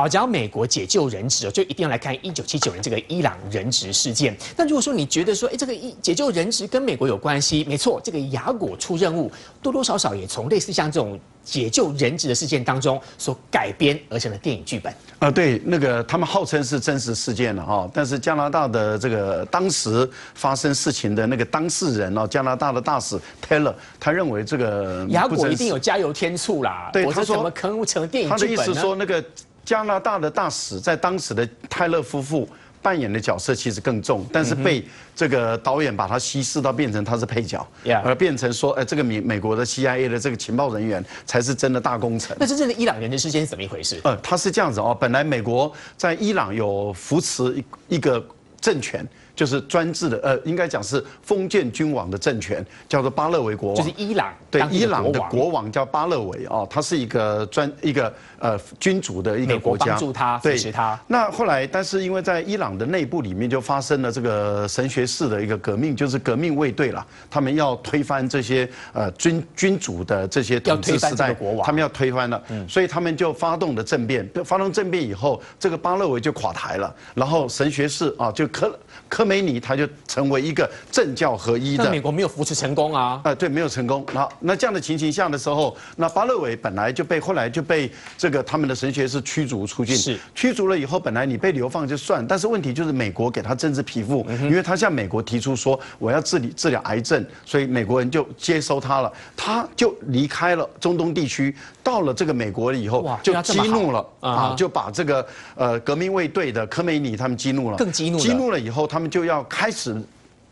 好，讲美国解救人质哦，就一定要来看一九七九年这个伊朗人质事件。那如果说你觉得说，哎，这个一解救人质跟美国有关系，没错，这个雅果出任务，多多少少也从类似像这种。解救人质的事件当中所改编而成的电影剧本啊，对，那个他们号称是真实事件了哈，但是加拿大的这个当时发生事情的那个当事人哦，加拿大的大使 Taylor，他认为这个雅果一定有加油添醋啦，对，他说怎么可能成电影剧本他的意思说，那个加拿大的大使在当时的泰勒夫妇。扮演的角色其实更重，但是被这个导演把他稀释到变成他是配角，而变成说，哎，这个美美国的 CIA 的这个情报人员才是真的大功臣。那真正的伊朗人质事件是怎么一回事？呃，他是这样子哦，本来美国在伊朗有扶持一一个政权。就是专制的，呃，应该讲是封建君王的政权，叫做巴勒维国王，就是伊朗对伊朗的国王。叫巴勒维哦，他是一个专一个呃君主的一个国家，帮助他支持他。那后来，但是因为在伊朗的内部里面就发生了这个神学式的一个革命，就是革命卫队了，他们要推翻这些呃君君主的这些统治时代国王，他们要推翻了，所以他们就发动了政变。发动政变以后，这个巴勒维就垮台了，然后神学士啊就科科。梅尼他就成为一个政教合一的，美国没有扶持成功啊。呃，对，没有成功。那那这样的情形下的时候，那巴勒维本来就被后来就被这个他们的神学是驱逐出境。是驱逐了以后，本来你被流放就算，但是问题就是美国给他政治庇护，因为他向美国提出说我要治理治疗癌症，所以美国人就接收他了，他就离开了中东地区，到了这个美国了以后，就激怒了啊，就把这个呃革命卫队的科梅尼他们激怒了，更激怒，激怒了以后他们就。就要开始，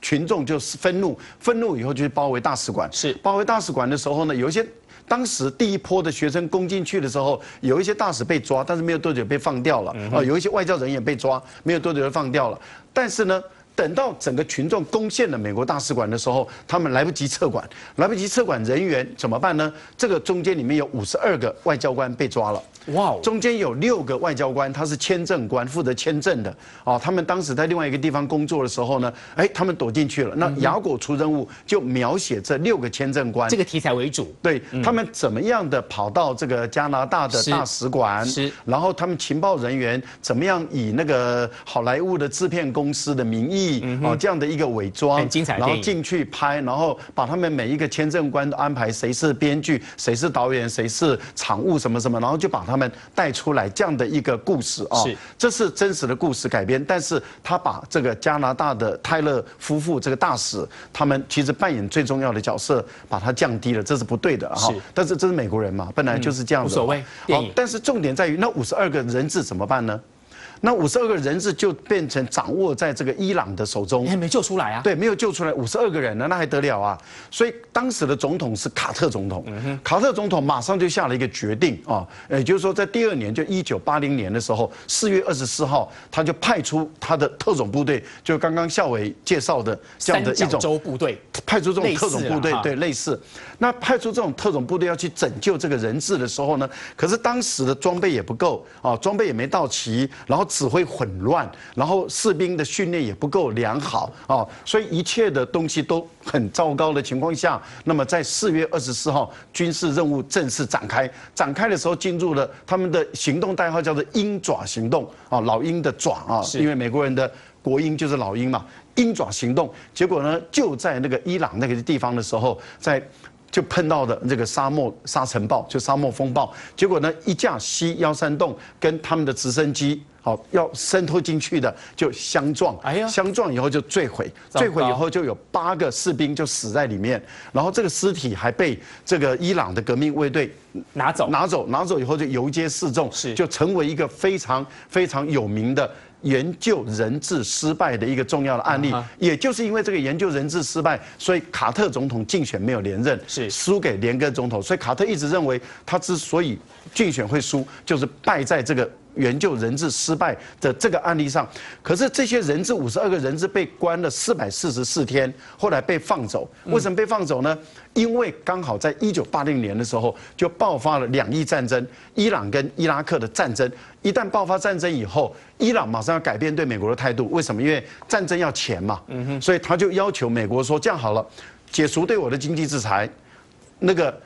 群众就是愤怒，愤怒以后就去包围大使馆。是包围大使馆的时候呢，有一些当时第一波的学生攻进去的时候，有一些大使被抓，但是没有多久被放掉了。啊，有一些外交人员被抓，没有多久就放掉了。但是呢，等到整个群众攻陷了美国大使馆的时候，他们来不及撤管，来不及撤管人员怎么办呢？这个中间里面有五十二个外交官被抓了。哇，中间有六个外交官，他是签证官，负责签证的。哦，他们当时在另外一个地方工作的时候呢，哎，他们躲进去了。那雅果出任务就描写这六个签证官，这个题材为主。对他们怎么样的跑到这个加拿大的大使馆，是，然后他们情报人员怎么样以那个好莱坞的制片公司的名义，哦，这样的一个伪装，很精彩，然后进去拍，然后把他们每一个签证官都安排谁是编剧，谁是导演，谁是场务什么什么，然后就把他们。们带出来这样的一个故事啊，是，这是真实的故事改编，但是他把这个加拿大的泰勒夫妇这个大使，他们其实扮演最重要的角色，把它降低了，这是不对的哈。但是这是美国人嘛，本来就是这样的，无所谓。好，但是重点在于那五十二个人质怎么办呢？那五十二个人质就变成掌握在这个伊朗的手中，还没救出来啊？对，没有救出来，五十二个人呢，那还得了啊？所以当时的总统是卡特总统，卡特总统马上就下了一个决定啊，也就是说，在第二年，就一九八零年的时候，四月二十四号，他就派出他的特种部队，就刚刚校委介绍的这样的一种州部队，派出这种特种部队，对，类似。那派出这种特种部队要去拯救这个人质的时候呢，可是当时的装备也不够啊，装备也没到齐，然后。指挥混乱，然后士兵的训练也不够良好啊，所以一切的东西都很糟糕的情况下，那么在四月二十四号，军事任务正式展开。展开的时候，进入了他们的行动代号叫做“鹰爪行动”啊，老鹰的爪啊，因为美国人的国鹰就是老鹰嘛，“鹰爪行动”。结果呢，就在那个伊朗那个地方的时候，在。就碰到的这个沙漠沙尘暴，就沙漠风暴。结果呢，一架 C 幺三洞跟他们的直升机，好要渗透进去的，就相撞。哎呀，相撞以后就坠毁，坠毁以后就有八个士兵就死在里面。然后这个尸体还被这个伊朗的革命卫队拿走，拿走，拿走以后就游街示众，是就成为一个非常非常有名的。研究人质失败的一个重要的案例，也就是因为这个研究人质失败，所以卡特总统竞选没有连任，是输给连根总统。所以卡特一直认为，他之所以竞选会输，就是败在这个。援救人质失败的这个案例上，可是这些人质五十二个人质被关了四百四十四天，后来被放走。为什么被放走呢？因为刚好在一九八零年的时候就爆发了两伊战争，伊朗跟伊拉克的战争。一旦爆发战争以后，伊朗马上要改变对美国的态度。为什么？因为战争要钱嘛。嗯哼。所以他就要求美国说：这样好了，解除对我的经济制裁，那个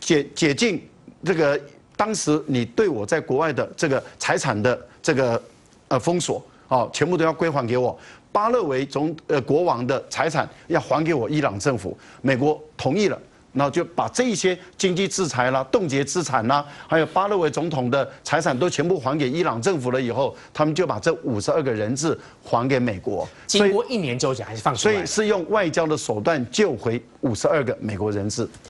解解禁这个。当时你对我在国外的这个财产的这个呃封锁，哦，全部都要归还给我。巴勒维总呃国王的财产要还给我伊朗政府，美国同意了。然后就把这一些经济制裁啦、冻结资产啦，还有巴勒维总统的财产都全部还给伊朗政府了以后，他们就把这五十二个人质还给美国。经过一年之后，还是放出来。所以是用外交的手段救回五十二个美国人质。